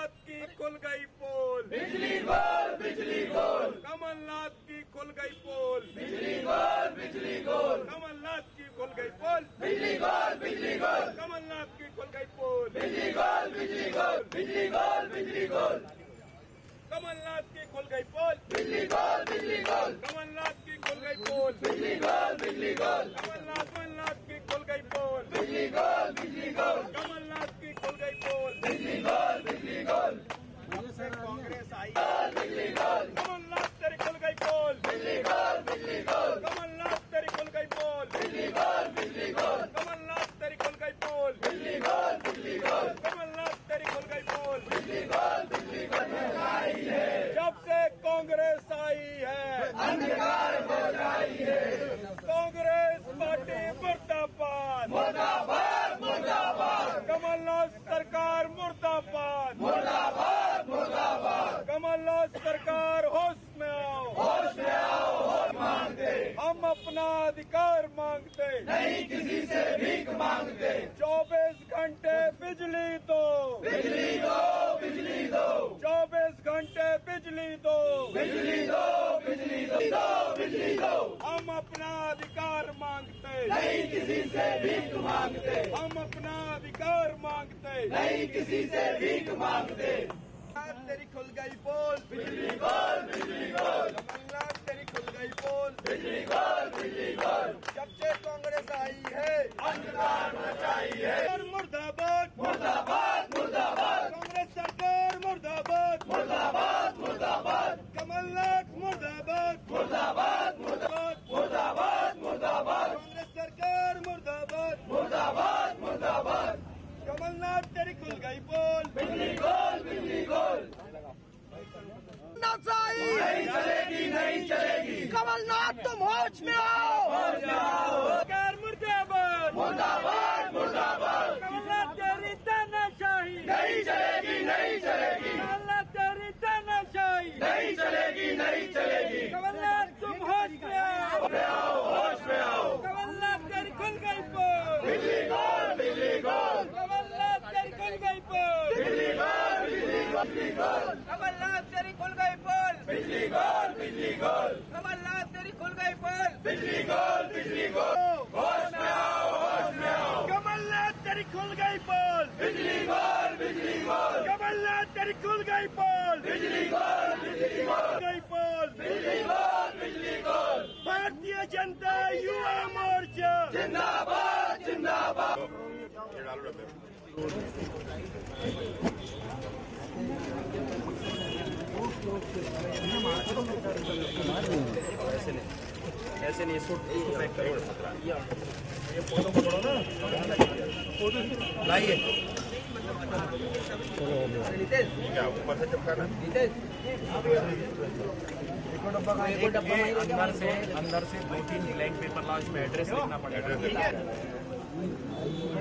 की खुल गई पोल। बिजली गोल बिजली गोल कमलनाथ की खुल गई पोल। बिजली गोल बिजली गोल कमलनाथ की खुल गई पोल। बिजली गोल बिजली गोल कमलनाथ की खुल गई पोल। बिजली गोल बिजली गोल बिजली गोल बिजली गोल कमलनाथ की खुल गई पोल। बिजली गोल बिजली गोल कमलनाथ की खुल गई पोल बिजली गोल बिजली गोल कमलनाथ की खुल गई पोल बिजली गोल बिजली गोल से कांग्रेस आई बिजली गोल कमलनाथ तेरी खुल गई पोल बिजली गोल बिजली गोल कमलनाथ तेरी खुल गई पोल बिजली गोल बिजली गोल कमलनाथ तेरी खुल गई पोल बिजली गोल बिजली गोल कमलनाथ तेरी खुल गई पोल बिजली गोल बिजली गोल आई है जब से कांग्रेस आई है अंधकार हो जाई है कांग्रेस पार्टी मुर्दाबाद मुर्दाबाद मुर्दाबाद कमलनाथ सरकार मुर्दाबाद मुर्दाबाद मुर्दाबाद कमलनाथ सरकार होश में आओ होश में आओ होश मांगते हम अपना अधिकार मांगते नहीं किसी से भीख मांगते। चौबीस घंटे बिजली दो। बिजली दो बिजली दो। चौबीस घंटे बिजली दो। बिजली दो बिजली दो दो बिजली दो। हम अपना अधिकार मांगते। नहीं किसी से भीख मांगते। हम अपना अधिकार मांगते। नहीं किसी से भीख मांगते। तेरी खुल गई बोल। बिजली बोल बिजली गोल कमलनाथ तेरी खुल गई पोल बिजली गोल बिजली गोल जब से कांग्रेस आई है अंधकार मचाई है और मुर्दाबाद मुर्दाबाद मुर्दाबाद कांग्रेस सरकार मुर्दाबाद मुर्दाबाद मुर्दाबाद कमलनाथ मुर्दाबाद मुर्दाबाद मुर्दाबाद मुर्दाबाद मुर्दाबाद कांग्रेस सरकार मुर्दाबाद मुर्दाबाद मुर्दाबाद कमलनाथ तेरी खुल गई पोल बिजली गोल बिजली गोल नहीं चलेगी नहीं चलेगी कमलनाथ तुम होश में आओ सरकार मुर्दाबाद मुर्दाबाद मुर्दाबाद कमलनाथ तेरी तानाशाही नहीं चलेगी नहीं चलेगी कमलनाथ तेरी तानाशाही नहीं चलेगी नहीं चलेगी कमलनाथ तुम होश में आओ में आओ होश में आओ कमलनाथ तेरी खुल गई पोल बिजली गोल बिजली गोल कमलनाथ तेरी खुल गई पोल बिजली गोल बिजली गोल बिजली गोल कमलनाथ तेरी खुल गई पोल बिजली गोल बिजली गोल कमलनाथ तेरी खुल गई पोल बिजली गोल बिजली गोल कमलनाथ तेरी खुल गई पोल बिजली गोल बिजली गोल कमलनाथ तेरी खुल गई पोल बिजली गोल बिजली गोल गई पोल बिजली गोल बिजली गोल भारतीय जनता युवा मोर्चा। जिंदाबाद ऐसे नहीं इसको इसको पैक करो ये फ़ोटो पकड़ो ना लाइए क्या ऊपर अंदर से अंदर से दो तीन ब्लैंक पेपर लास्ट में एड्रेस लिखना पड़ेगा। ठीक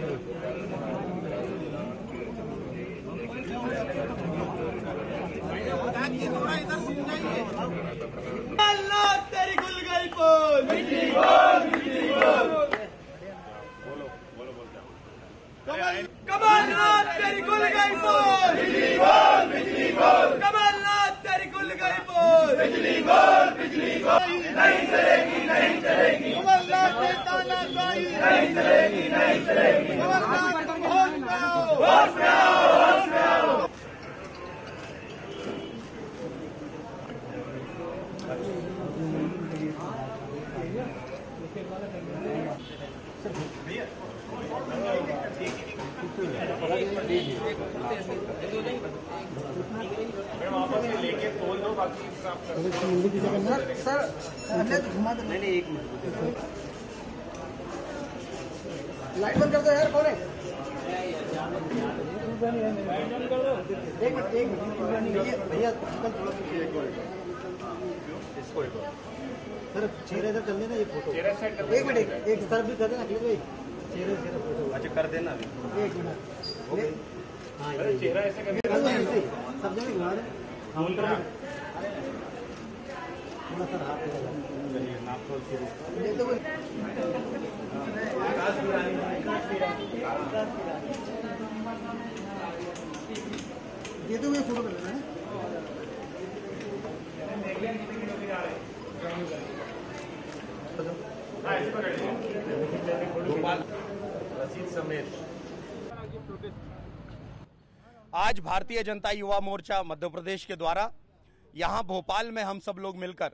है कमलनाथ तेरी खुल गई पोल कमलनाथ तेरी खुल गई पोल बिजली गोल बिजली गोल कमलनाथ तेरी madam आपस में लेके तोल दो। बाकी काम कर नहीं नहीं एक मिनट लाइट बंद कर दो यार कौन है एक मिनट एक मिनट। भैया थोड़ा एक मिनट इसको एक सर चेहरे इधर कर लेना ये फ़ोटो। चेहरा सेट कर एक मिनट एक- तरफ़ भी कर देना अखिलेश भाई चेहरे चेहरा फ़ोटो। अच्छा कर देना अभी। एक मिनट। चेहरा ऐसे करके ही। सब जगह घुमा रहे थोड़ा सर हाथ नाप तोल ये तो कोई दे दो ये फ़ोटो लेना है। गोपाल रसीद समेत। आज भारतीय जनता युवा मोर्चा मध्य प्रदेश के द्वारा, यहाँ भोपाल में हम सब लोग मिलकर,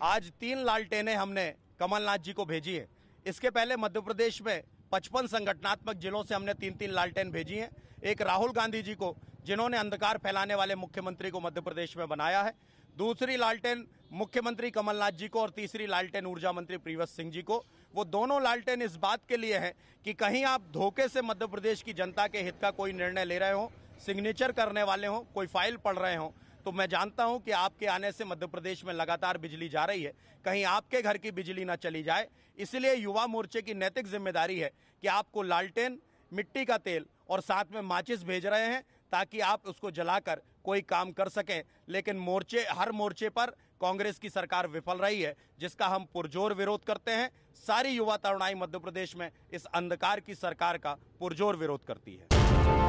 आज तीन लालटेनें हमने कमलनाथ जी को भेजी है। इसके पहले मध्य प्रदेश में पचपन संगठनात्मक जिलों से हमने तीन तीन लालटेन भेजी हैं। एक राहुल गांधी जी को, जिन्होंने अंधकार फैलाने वाले मुख्यमंत्री को मध्य प्रदेश में बनाया है। दूसरी लालटेन मुख्यमंत्री कमलनाथ जी को और तीसरी लालटेन ऊर्जा मंत्री प्रियवत सिंह जी को। वो दोनों लालटेन इस बात के लिए हैं कि कहीं आप धोखे से मध्य प्रदेश की जनता के हित का कोई निर्णय ले रहे हो सिग्नेचर करने वाले हों, कोई फ़ाइल पढ़ रहे हों तो मैं जानता हूँ कि आपके आने से मध्य प्रदेश में लगातार बिजली जा रही है। कहीं आपके घर की बिजली ना चली जाए, इसलिए युवा मोर्चे की नैतिक ज़िम्मेदारी है कि आपको लालटेन, मिट्टी का तेल और साथ में माचिस भेज रहे हैं ताकि आप उसको जलाकर कोई काम कर सकें। लेकिन मोर्चे, हर मोर्चे पर कांग्रेस की सरकार विफल रही है, जिसका हम पुरजोर विरोध करते हैं। सारी युवा तरुणाई मध्य प्रदेश में इस अंधकार की सरकार का पुरजोर विरोध करती है।